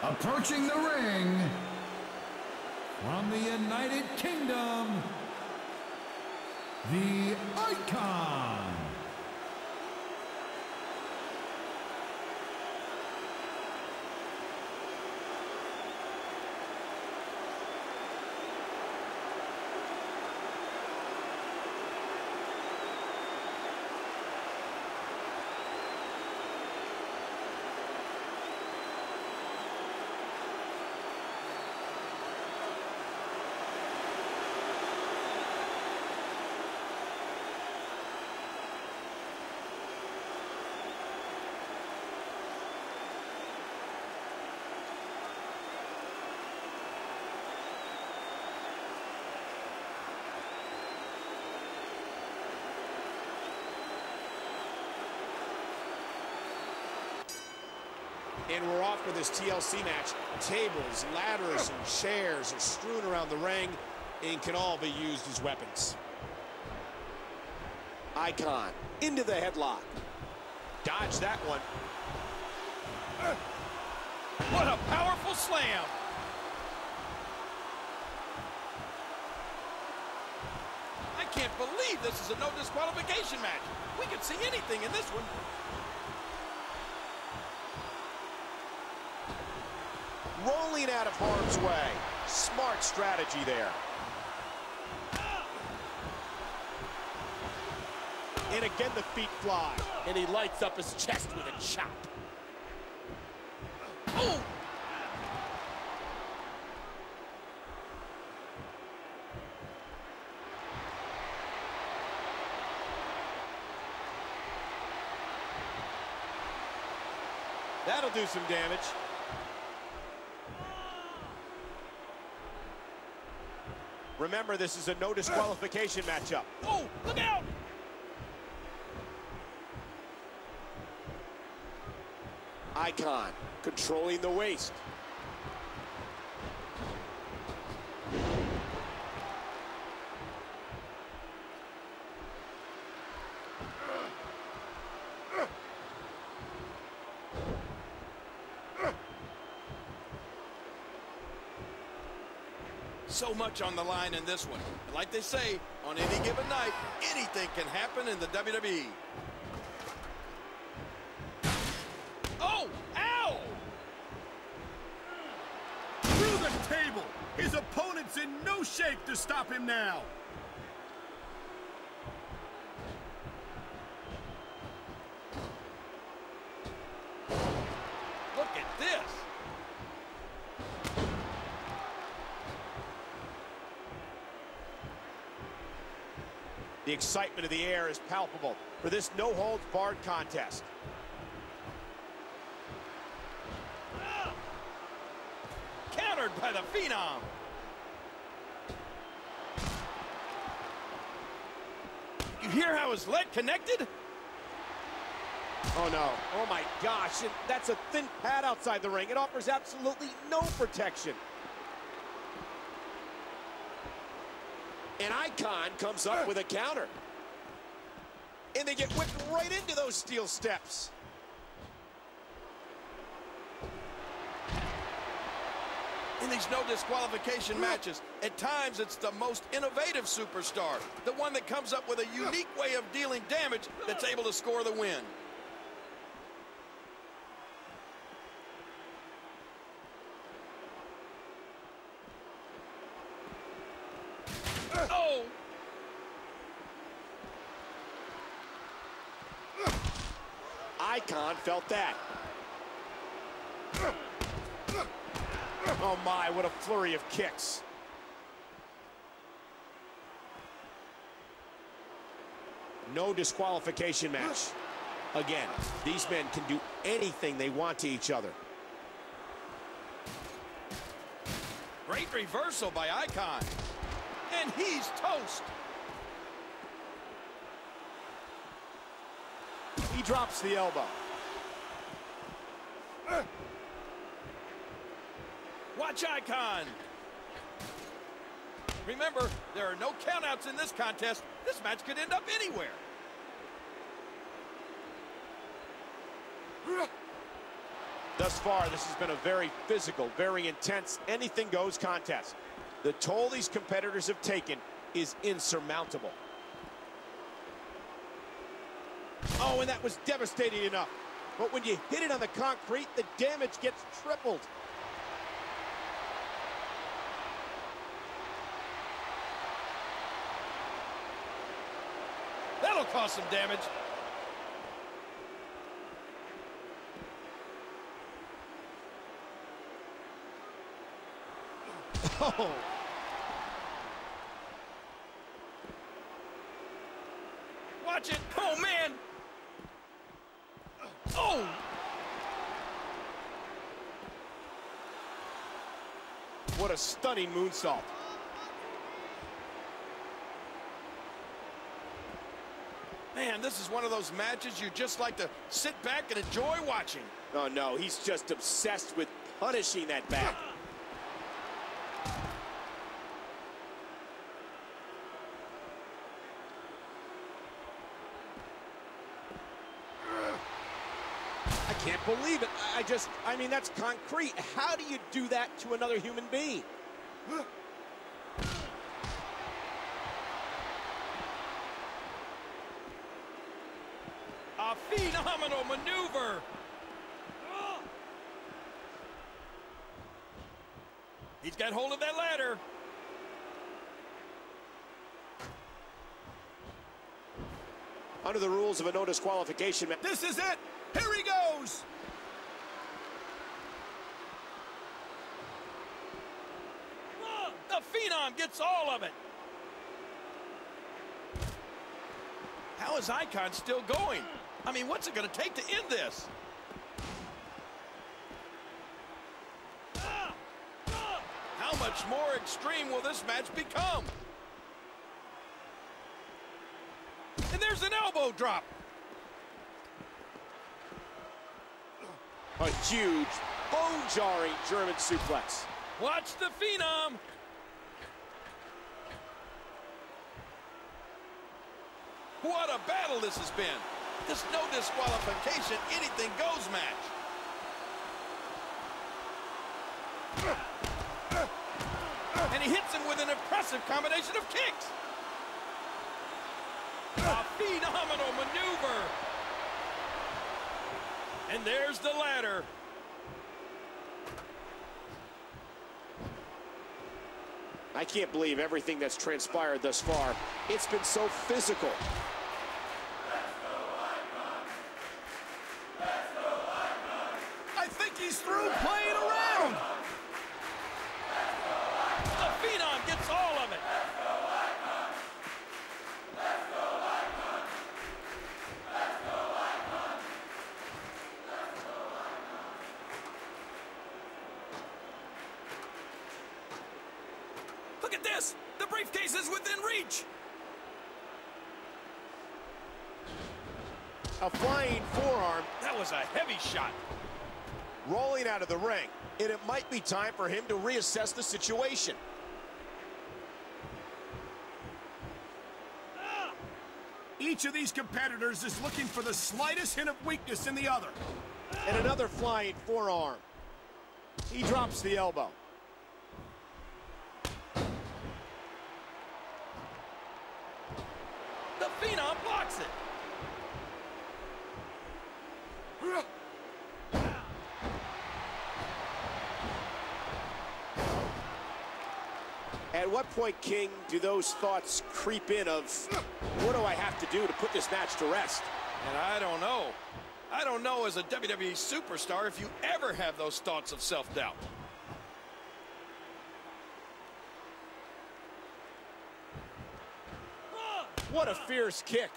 Approaching the ring from the United Kingdom, the Icon. And we're off for this TLC match. Tables, ladders, and chairs are strewn around the ring and can all be used as weapons. Icon into the headlock. Dodge that one. What a powerful slam! I can't believe this is a no disqualification match. We could see anything in this one. Rolling out of harm's way. Smart strategy there. And again, the feet fly. And he lights up his chest with a chop. Oh! That'll do some damage. Remember, this is a no disqualification matchup. Oh, look out! Icon controlling the waist. Much on the line in this one. And like they say, on any given night, anything can happen in the WWE. Oh! Ow! Through the table. His opponent's in no shape to stop him now. Look at this! The excitement of the air is palpable for this no-holds-barred contest. Countered by the Phenom. You hear how his leg connected? Oh, no. Oh, my gosh. That's a thin pad outside the ring. It offers absolutely no protection. Icon comes up with a counter. And they get whipped right into those steel steps. In these no disqualification matches, at times it's the most innovative superstar, the one that comes up with a unique way of dealing damage that's able to score the win. Oh! Icon felt that. Oh my, what a flurry of kicks. No disqualification match. Again, these men can do anything they want to each other. Great reversal by Icon. And he's toast. He drops the elbow. Watch Icon. Remember, there are no countouts in this contest. This match could end up anywhere. Thus far, this has been a very physical, very intense, anything-goes contest. The toll these competitors have taken is insurmountable. Oh, and that was devastating enough. But when you hit it on the concrete, the damage gets tripled. That'll cause some damage. Oh, Watch it. Oh, man. Oh. what a stunning moonsault. Man, this is one of those matches you just like to sit back and enjoy watching. Oh, no, he's just obsessed with punishing that back. I can't believe it. I I just, I mean, that's concrete. How do you do that to another human being? A phenomenal maneuver. He's got hold of that ladder. Under the rules of a no disqualification match. This is it. Here he goes. The Phenom gets all of it. How is Icon still going? I mean, what's it going to take to end this? How much more extreme will this match become? And there's an elbow drop. A huge, bone-jarring German suplex. Watch the Phenom. What a battle this has been. There's no disqualification, anything goes match. And he hits him with an impressive combination of kicks. A phenomenal maneuver. And there's the ladder. I can't believe everything that's transpired thus far. It's been so physical. I think he's through playing around. The Phenom gets all of it. Look at this. The briefcase is within reach. A flying forearm That was a heavy shot. rolling out of the ring. And it might be time for him to reassess the situation. Each of these competitors is looking for the slightest hint of weakness in the other. And another flying forearm. He drops the elbow. The Phenom blocks it. At what point, King, do those thoughts creep in of, what do I have to do to put this match to rest? And I don't know. I don't know as a WWE superstar if you ever have those thoughts of self-doubt. What a fierce kick.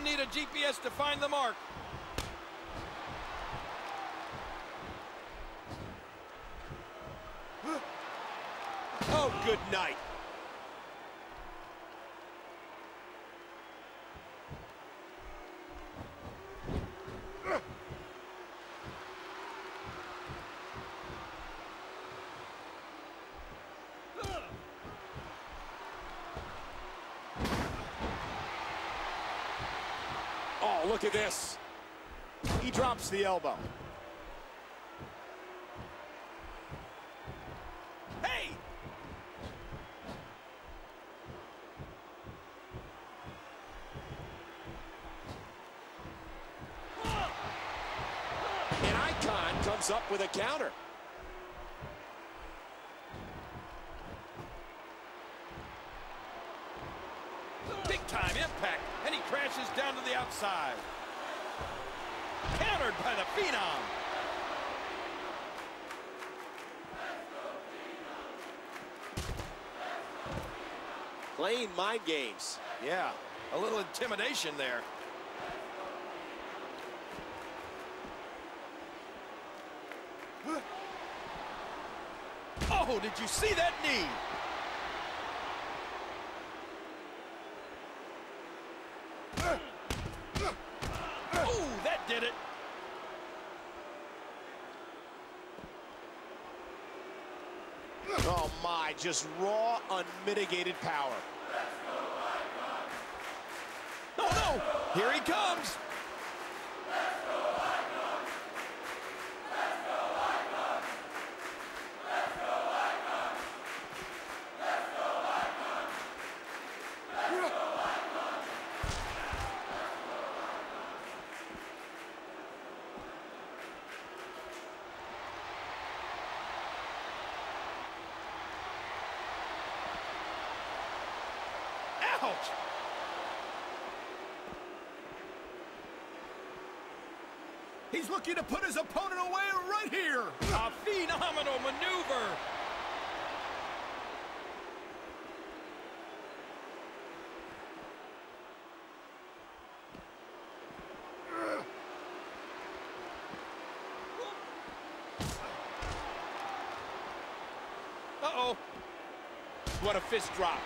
Didn't need a GPS to find the mark. Oh, good night. Oh, look at this. He drops the elbow. Hey! And Icon comes up with a counter. Big time impact, and he crashes down to the outside. Countered by the Phenom. Playing mind games. Yeah, a little intimidation there. Oh, did you see that knee? Oh, that did it. Oh my, just raw, unmitigated power. Oh no, here he comes. He's looking to put his opponent away right here. A phenomenal maneuver. Uh-oh. What a fist drop.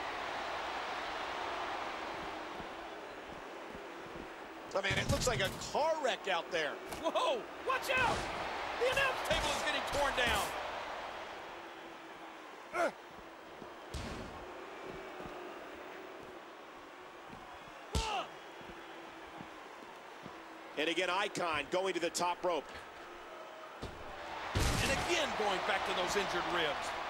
I mean, it looks like a car wreck out there. Whoa, watch out! The announce table is getting torn down. And again, Icon going to the top rope. And again going back to those injured ribs.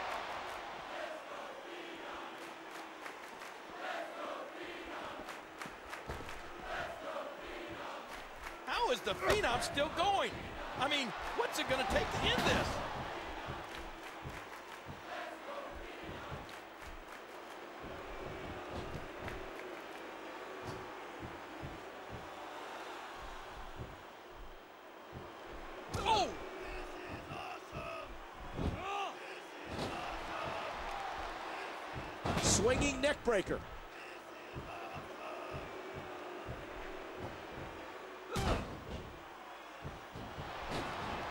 The Phenom still going? I mean, what's it going to take to end this? Oh! Swinging neck breaker.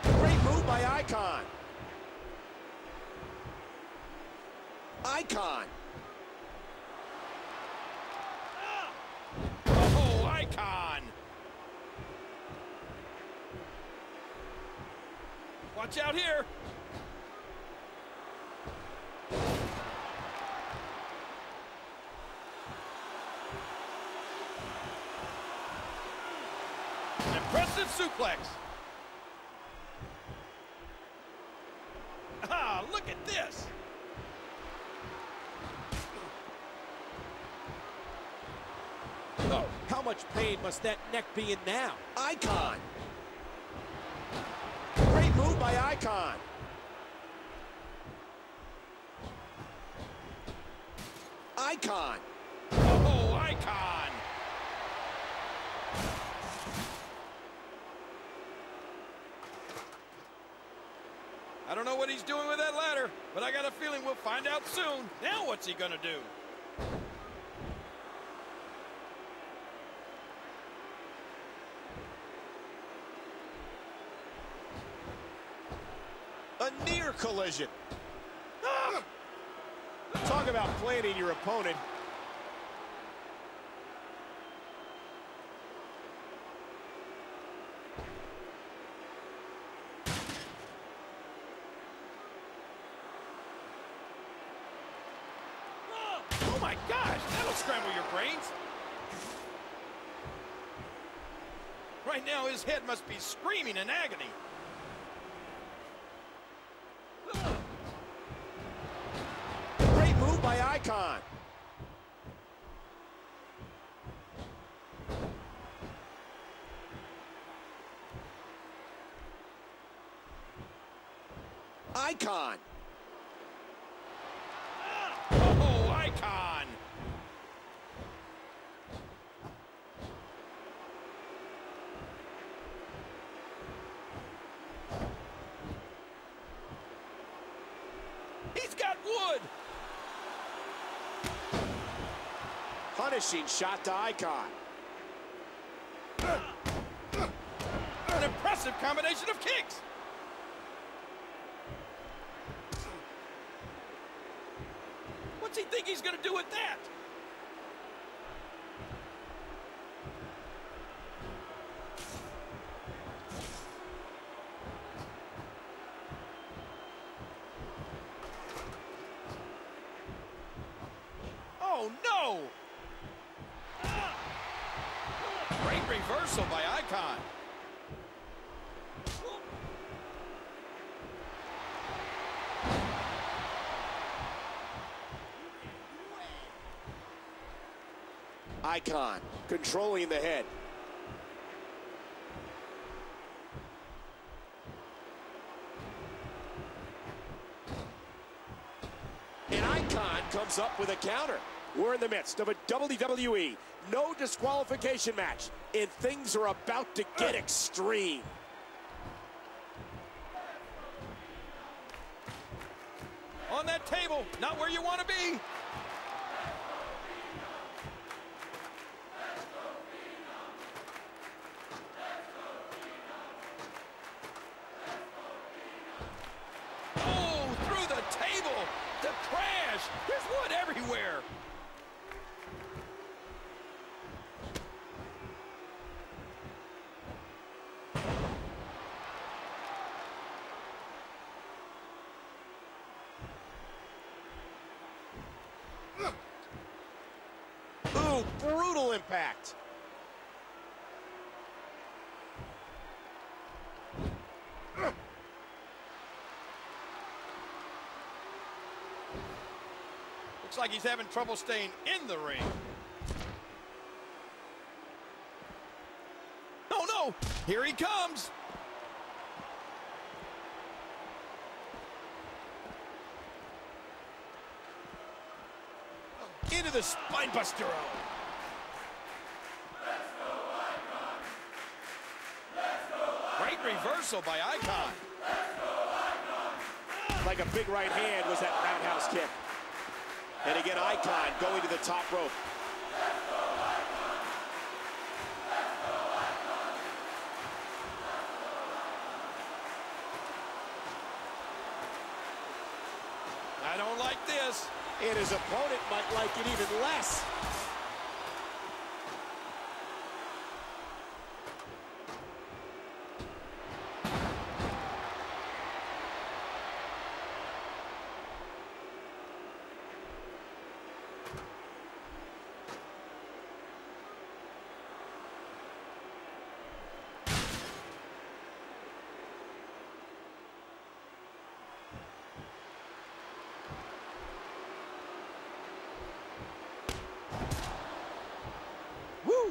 Great move by Icon. Icon. Oh, Icon! Watch out here! An impressive suplex. Ah, look at this. Oh, how much pain must that neck be in now? Icon. By Icon. Icon. Oh, Icon! I don't know what he's doing with that ladder, but I got a feeling we'll find out soon. Now what's he gonna do? A near collision. Ah! Talk about planning your opponent. Oh my gosh, that'll scramble your brains. Right now, his head must be screaming in agony. Great move by Icon. Icon. Oh, Icon! He's got wood! Punishing shot to Icon. An impressive combination of kicks! He's gonna do with that? Oh no! Ah! Great reversal by Icon. Icon controlling the head. And Icon comes up with a counter. We're in the midst of a WWE no disqualification match, and things are about to get extreme. On that table, not where you want to be. Oh, through the table. The crash. There's wood everywhere. Ooh, brutal impact. Looks like he's having trouble staying in the ring. Oh no, here he comes. Into the spinebuster. Great reversal by Icon. Like a big right hand was that roundhouse kick. And again, Icon going to the top rope. I don't like this. And his opponent might like it even less.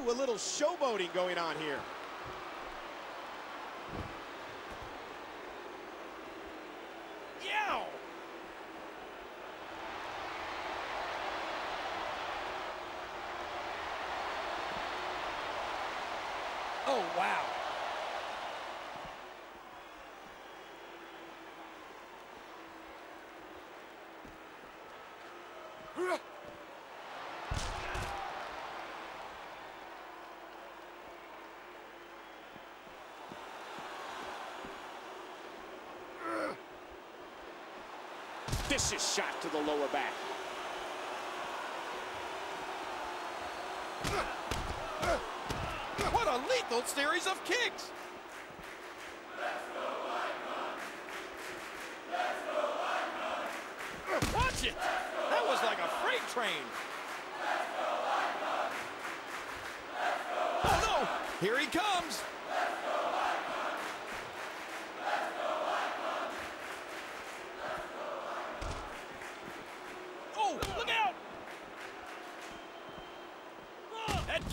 A little showboating going on here. Vicious shot to the lower back. What a lethal series of kicks! Watch it! That was like a freight train. Oh no! Here he comes!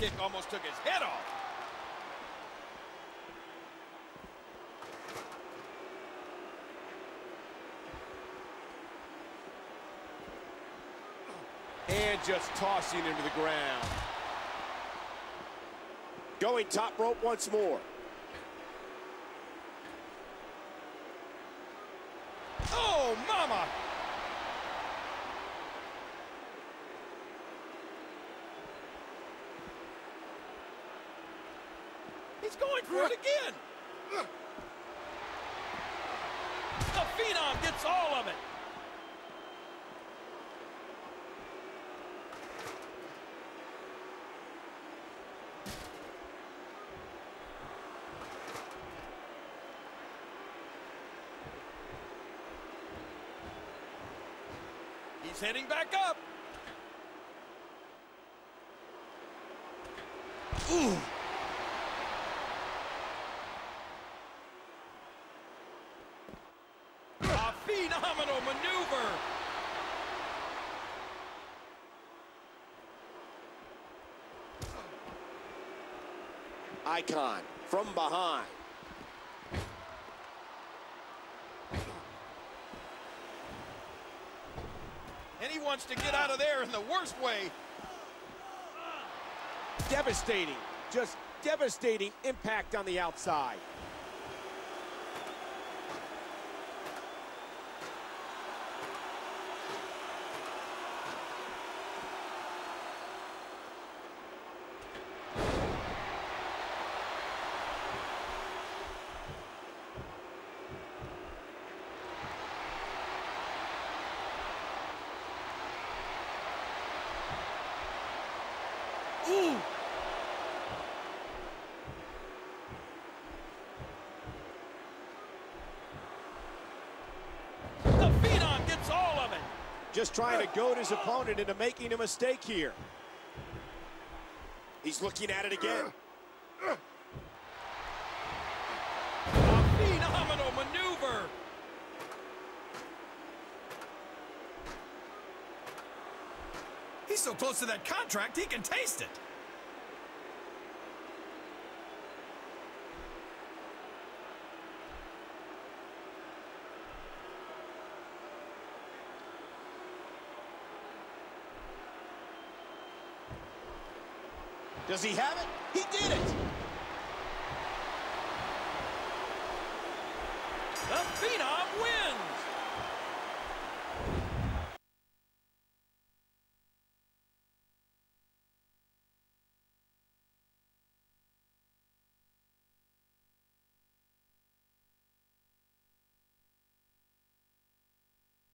Kick almost took his head off. And just tossing him to the ground. Going top rope once more. Oh, mama! He's going for it again. The Phenom gets all of it. He's heading back up. Ooh. A phenomenal maneuver. Icon from behind. And he wants to get out of there in the worst way. Devastating. Just devastating impact on the outside. Ooh. The Phenom gets all of it. Just trying to goad his opponent into making a mistake here. He's looking at it again. A phenomenal maneuver. He's so close to that contract, he can taste it. Does he have it?